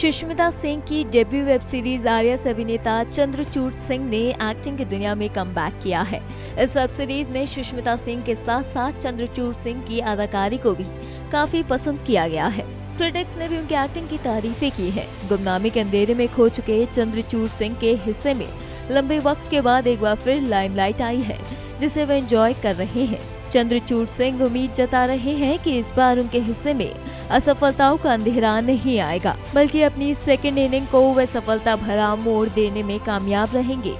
सुष्मिता सिंह की debut web series Arya से अभिनेता चंद्रचूड़ सिंह ने एक्टिंग की दुनिया में कम किया है। इस वेब सीरीज़ में सुष्मिता सिंह के साथ साथ चंद्रचूड़ सिंह की अदाकारी को भी काफ़ी पसंद किया गया है। क्रिटिक्स ने भी उनकी एक्टिंग की तारीफें की है। गुमनामी के अंधेरे में खो चुके चंद्रचूड़ सिंह के हिस्से में लंबे वक्त के बाद एक बार फिर लाइमलाइट आई है, जिसे वे एंजॉय कर रहे हैं। चंद्रचूड़ सिंह उम्मीद जता रहे हैं कि इस बार उनके हिस्से में असफलताओं का अंधेरा नहीं आएगा, बल्कि अपनी सेकेंड इनिंग को वे सफलता भरा मोड़ देने में कामयाब रहेंगे।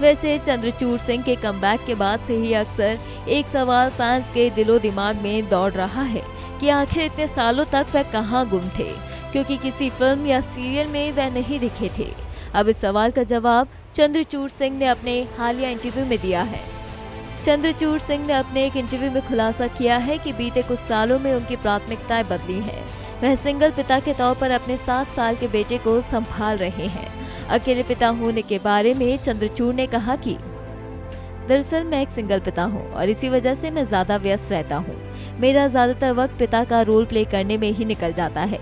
वैसे चंद्रचूड़ सिंह के कमबैक के बाद से ही अक्सर एक सवाल फैंस के दिलो दिमाग में दौड़ रहा है कि आखिर इतने सालों तक वह कहाँ गुम थे, क्योंकि किसी फ़िल्म या सीरियल में वह नहीं दिखे थे। अब इस सवाल का जवाब चंद्रचूड़ सिंह ने अपने हालिया इंटरव्यू में दिया है। चंद्रचूड़ सिंह ने अपने एक इंटरव्यू में खुलासा किया है कि बीते कुछ सालों में उनकी प्राथमिकताएँ बदली हैं। वह सिंगल पिता के तौर पर अपने सात साल के बेटे को संभाल रहे हैं। अकेले पिता होने के बारे में चंद्रचूड़ ने कहा कि, दरअसल मैं एक सिंगल पिता हूँ और इसी वजह से मैं ज़्यादा व्यस्त रहता हूँ। मेरा ज़्यादातर वक्त पिता का रोल प्ले करने में ही निकल जाता है।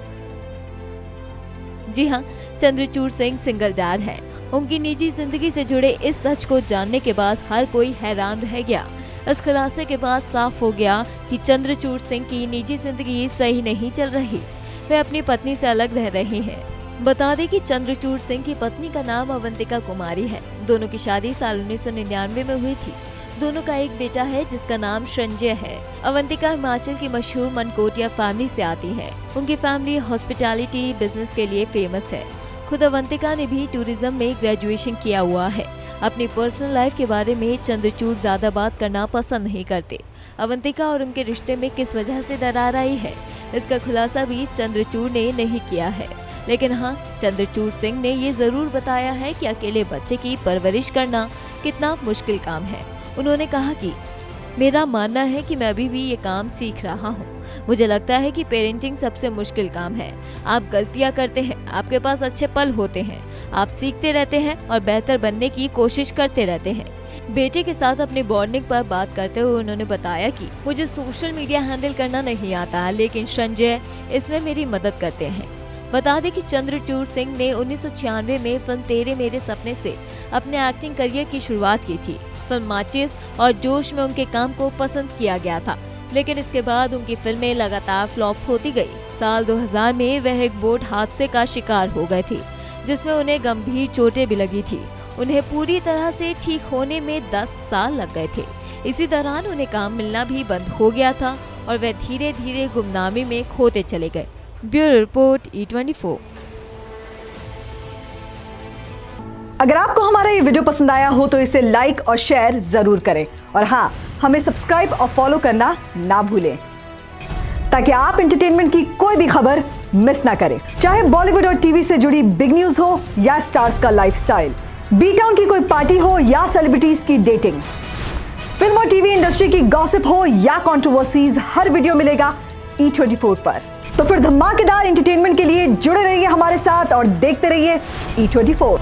जी हाँ चंद्रचूड़ सिंह सिंगल डैड है। उनकी निजी ज़िंदगी से जुड़े इस सच को जानने के बाद हर कोई हैरान रह गया। इस खुलासे के बाद साफ़ हो गया कि चंद्रचूड़ सिंह की निजी ज़िंदगी सही नहीं चल रही। वे अपनी पत्नी से अलग रह रहे हैं। बता दें कि चंद्रचूड़ सिंह की पत्नी का नाम अवंतिका कुमारी है। दोनों की शादी साल उन्नीस सौ निन्यानवे में हुई थी। दोनों का एक बेटा है, जिसका नाम संजय है। अवंतिका हिमाचल की मशहूर मनकोटिया फैमिली से आती है। उनकी फैमिली हॉस्पिटैलिटी बिज़नेस के लिए फ़ेमस है। खुद अवंतिका ने भी टूरिज़्म में ग्रेजुएशन किया हुआ है। अपनी पर्सनल लाइफ के बारे में चंद्रचूड़ ज़्यादा बात करना पसंद नहीं करते। अवंतिका और उनके रिश्ते में किस वजह से दरार आई है? इसका खुलासा भी चंद्रचूड़ ने नहीं किया है। लेकिन हाँ चंद्रचूड़ सिंह ने ये ज़रूर बताया है कि अकेले बच्चे की परवरिश करना कितना मुश्किल काम है। उन्होंने कहा कि, मेरा मानना है कि मैं अभी भी ये काम सीख रहा हूँ। मुझे लगता है कि पेरेंटिंग सबसे मुश्किल काम है। आप गलतियाँ करते हैं, आपके पास अच्छे पल होते हैं। आप सीखते रहते हैं और बेहतर बनने की कोशिश करते रहते हैं। बेटे के साथ अपने बॉन्डिंग पर बात करते हुए उन्होंने बताया कि, मुझे सोशल मीडिया हैंडल करना नहीं आता, लेकिन संजय, इसमें मेरी मदद करते हैं। बता दें कि चंद्रचूड़ सिंह ने उन्नीस सौ छियानवे में फ़िल्म तेरे मेरे सपने से अपने एक्टिंग करियर की शुरुआत की थी। फ़िल्म माचिस और जोश में उनके काम को पसंद किया गया था। लेकिन इसके बाद उनकी फ़िल्में लगातार फ्लॉप होती गई। साल 2000 में वह एक बोट हादसे का शिकार हो गए थे, जिसमें उन्हें गंभीर चोटें भी लगी थी। उन्हें पूरी तरह से ठीक होने में 10 साल लग गए थे। इसी दौरान उन्हें काम मिलना भी बंद हो गया था और वे धीरे धीरे गुमनामी में खोते चले गए। ब्यूरो रिपोर्ट ई ट्वेंटी अगर आपको हमारा ये वीडियो पसंद आया हो तो इसे लाइक और शेयर ज़रूर करें। और हाँ हमें सब्सक्राइब और फॉलो करना ना भूलें। ताकि आप एंटरटेनमेंट की कोई भी खबर मिस ना करें। चाहे बॉलीवुड और टीवी से जुड़ी बिग न्यूज़ हो या स्टार्स का लाइफस्टाइल बी टाउन की कोई पार्टी हो या सेलिब्रिटीज की डेटिंग फ़िल्म और टीवी इंडस्ट्री की गॉसिप हो या कंट्रोवर्सीज हर वीडियो मिलेगा ई ट्वेंटी फोर पर। तो फिर धमाकेदार एंटरटेनमेंट के लिए जुड़े रहिए हमारे साथ और देखते रहिए ई ट्वेंटी फोर